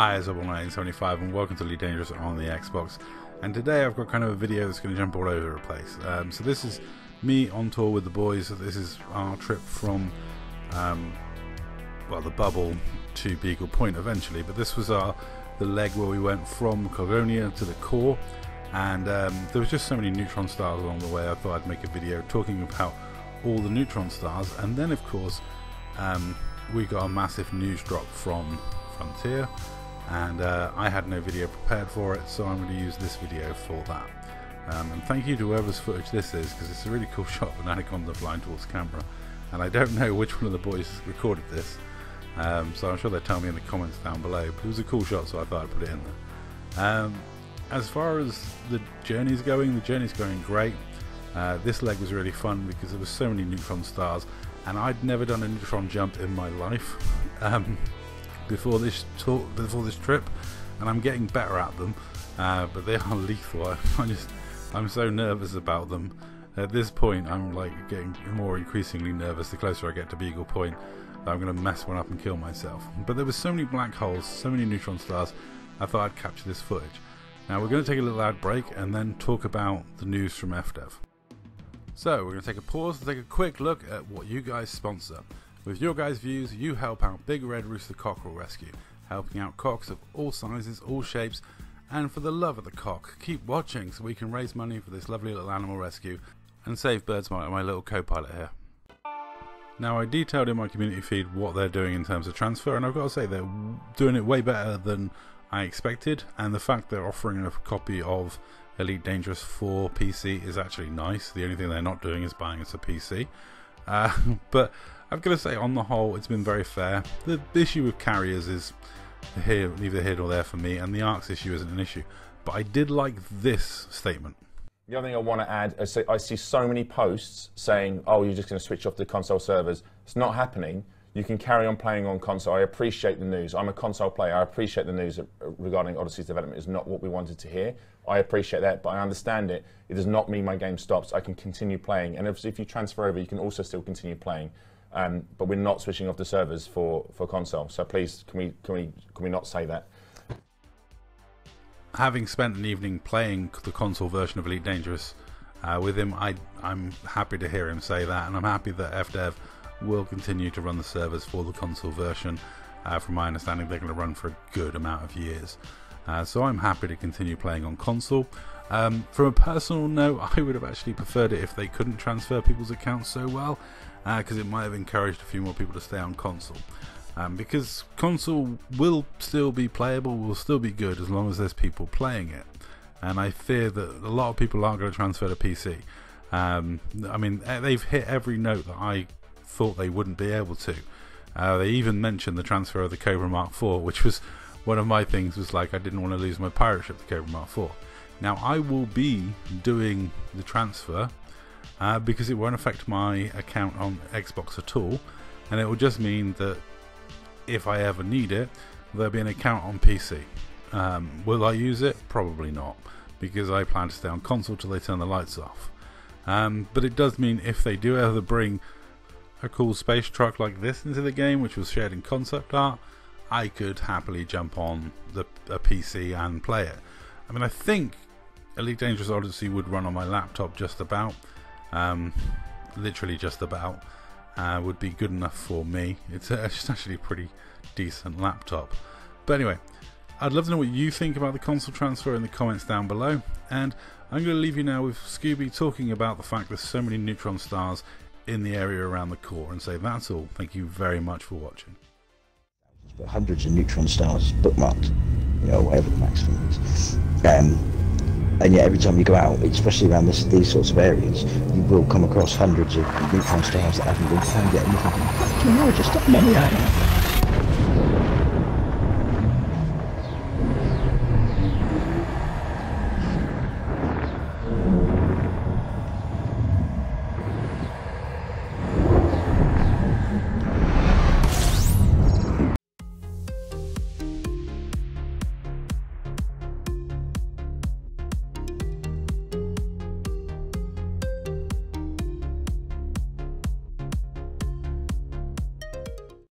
Hi, it's Oddball1975 and welcome to Elite Dangerous on the Xbox. And today I've got kind of a video that's going to jump all over the place. Um, so this is me on tour with the boys. This is our trip from, um, well, the bubble to Beagle Point eventually. But this was our the leg where we went from Colonia to the core. And um, there was just so many neutron stars along the way. I thought I'd make a video talking about all the neutron stars. And then, of course, um, we got a massive news drop from Frontier and uh, I had no video prepared for it so I'm going to use this video for that. Um, and thank you to whoever's footage this is because it's a really cool shot of an anaconda flying towards camera and I don't know which one of the boys recorded this um, so I'm sure they'll tell me in the comments down below but it was a cool shot so I thought I'd put it in there. Um, as far as the journey's going, the journey's going great. Uh, this leg was really fun because there were so many neutron stars and I'd never done a neutron jump in my life um, before this talk, before this trip, and I'm getting better at them. Uh, but they are lethal. I just, I'm so nervous about them. At this point, I'm like getting more increasingly nervous the closer I get to Beagle Point. I'm going to mess one up and kill myself. But there were so many black holes, so many neutron stars. I thought I'd capture this footage. Now we're going to take a little ad break and then talk about the news from FDev. So we're going to take a pause to take a quick look at what you guys sponsor. With your guys' views, you help out Big Red Rooster Cockerel Rescue, helping out cocks of all sizes, all shapes, and for the love of the cock, keep watching so we can raise money for this lovely little animal rescue and save birds like my little co-pilot here. Now I detailed in my community feed what they're doing in terms of transfer and I've got to say they're doing it way better than I expected and the fact they're offering a copy of Elite Dangerous for PC is actually nice. The only thing they're not doing is buying us a PC. Uh, but I've got to say, on the whole, it's been very fair. The issue with carriers is here, neither here nor there for me, and the ARX issue isn't an issue. But I did like this statement. The other thing I want to add is I see so many posts saying, oh, you're just going to switch off the console servers. It's not happening you can carry on playing on console. I appreciate the news. I'm a console player. I appreciate the news regarding Odyssey's development is not what we wanted to hear. I appreciate that, but I understand it. It does not mean my game stops. I can continue playing. And if, if you transfer over, you can also still continue playing. Um, but we're not switching off the servers for, for console. So please, can we, can, we, can we not say that? Having spent an evening playing the console version of Elite Dangerous uh, with him, I, I'm happy to hear him say that, and I'm happy that FDev will continue to run the servers for the console version. Uh, from my understanding, they're going to run for a good amount of years. Uh, so I'm happy to continue playing on console. Um, from a personal note, I would have actually preferred it if they couldn't transfer people's accounts so well, because uh, it might have encouraged a few more people to stay on console. Um, because console will still be playable, will still be good as long as there's people playing it. And I fear that a lot of people aren't going to transfer to PC. Um, I mean, they've hit every note that I thought they wouldn't be able to. Uh, they even mentioned the transfer of the Cobra Mark IV, which was one of my things. Was like I didn't want to lose my pirate ship, the Cobra Mark IV. Now I will be doing the transfer uh, because it won't affect my account on Xbox at all, and it will just mean that if I ever need it, there'll be an account on PC. Um, will I use it? Probably not, because I plan to stay on console till they turn the lights off. Um, but it does mean if they do ever bring a cool space truck like this into the game, which was shared in concept art, I could happily jump on the a PC and play it. I mean, I think Elite Dangerous Odyssey would run on my laptop just about, um, literally just about, uh, would be good enough for me. It's, a, it's actually a pretty decent laptop. But anyway, I'd love to know what you think about the console transfer in the comments down below. And I'm going to leave you now with Scooby talking about the fact there's so many neutron stars in the area around the core and say that's all. Thank you very much for watching. Hundreds of neutron stars bookmarked, you know, whatever the maximum is. Um, and yet every time you go out, especially around this, these sorts of areas, you will come across hundreds of new neutron stars that haven't been found yet. And you just